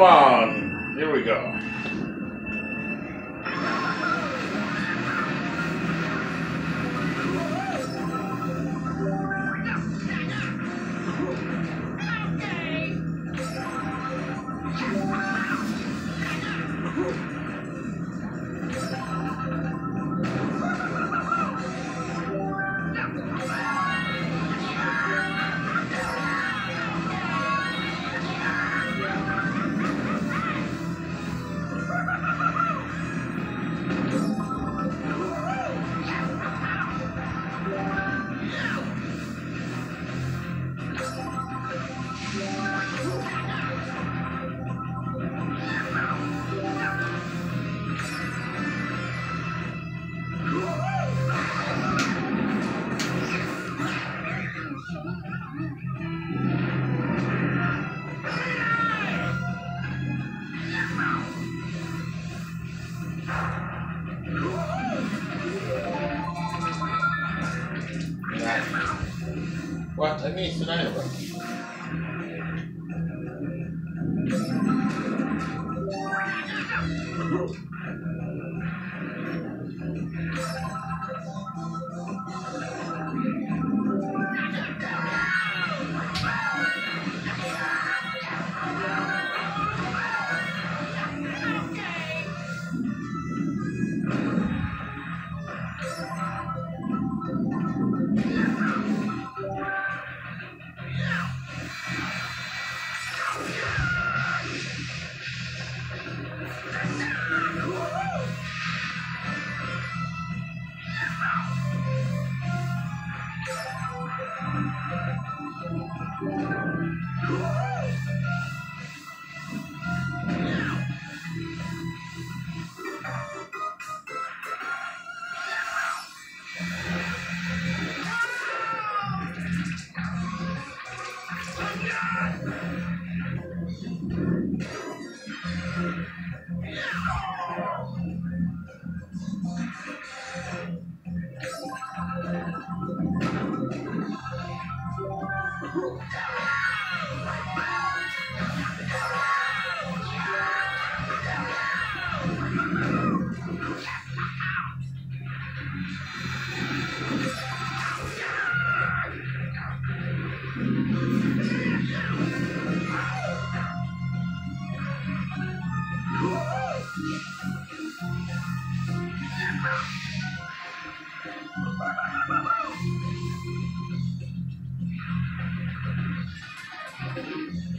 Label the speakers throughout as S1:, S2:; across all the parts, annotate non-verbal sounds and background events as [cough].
S1: Round one. Here we go. 我还没吃呢，我。What?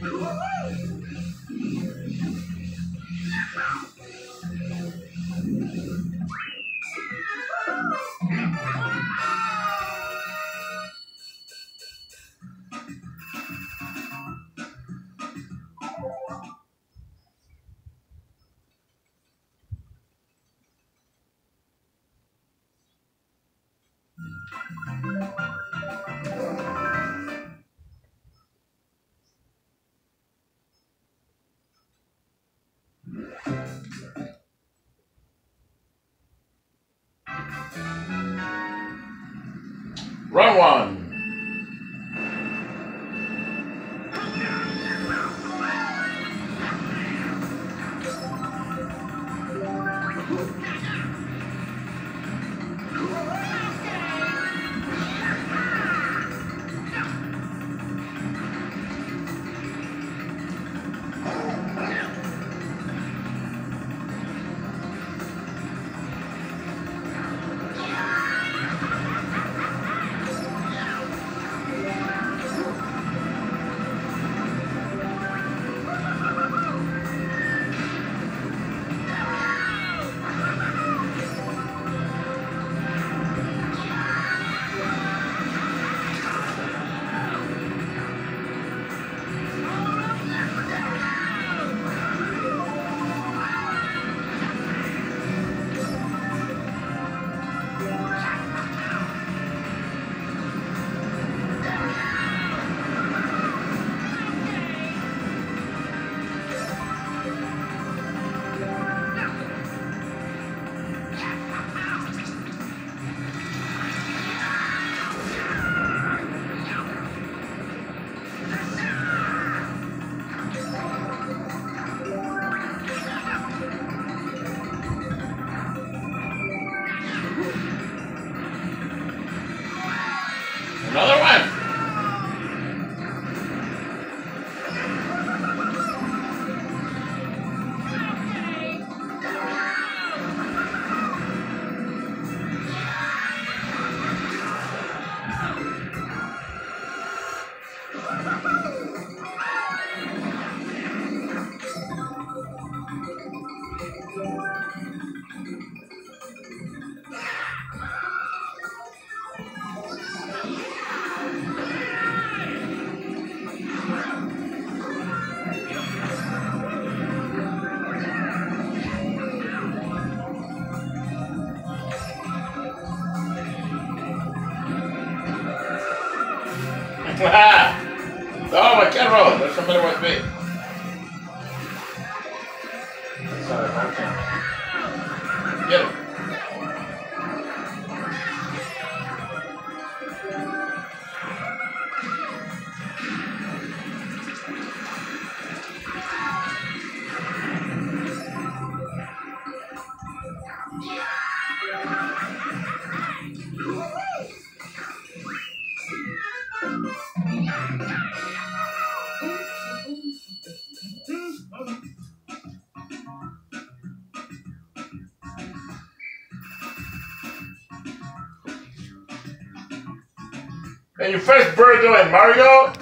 S1: Tonight, bro. Round one. [laughs] oh, my camera! There's somebody with me. That's not a Get him. And your first burrito in Mario